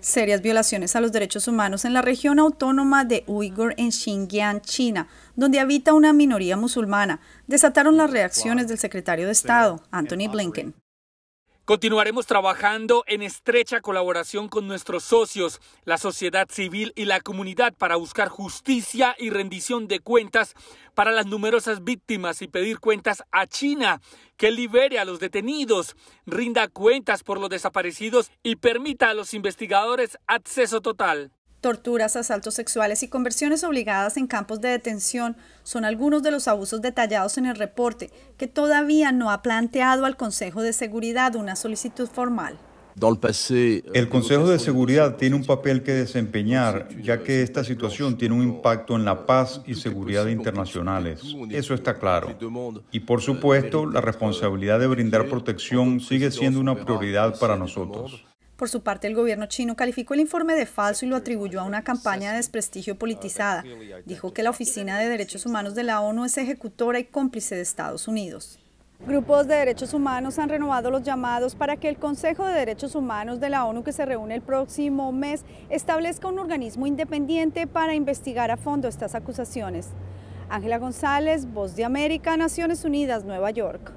Serias violaciones a los derechos humanos en la región autónoma de Uyghur en Xinjiang, China, donde habita una minoría musulmana, desataron las reacciones del secretario de Estado, Anthony Blinken. Continuaremos trabajando en estrecha colaboración con nuestros socios, la sociedad civil y la comunidad para buscar justicia y rendición de cuentas para las numerosas víctimas y pedir cuentas a China, que libere a los detenidos, rinda cuentas por los desaparecidos y permita a los investigadores acceso total. Torturas, asaltos sexuales y conversiones obligadas en campos de detención son algunos de los abusos detallados en el reporte, que todavía no ha planteado al Consejo de Seguridad una solicitud formal. El Consejo de Seguridad tiene un papel que desempeñar, ya que esta situación tiene un impacto en la paz y seguridad internacionales. Eso está claro. Y por supuesto, la responsabilidad de brindar protección sigue siendo una prioridad para nosotros. Por su parte, el gobierno chino calificó el informe de falso y lo atribuyó a una campaña de desprestigio politizada. Dijo que la Oficina de Derechos Humanos de la ONU es ejecutora y cómplice de Estados Unidos. Grupos de derechos humanos han renovado los llamados para que el Consejo de Derechos Humanos de la ONU, que se reúne el próximo mes, establezca un organismo independiente para investigar a fondo estas acusaciones. Ángela González, Voz de América, Naciones Unidas, Nueva York.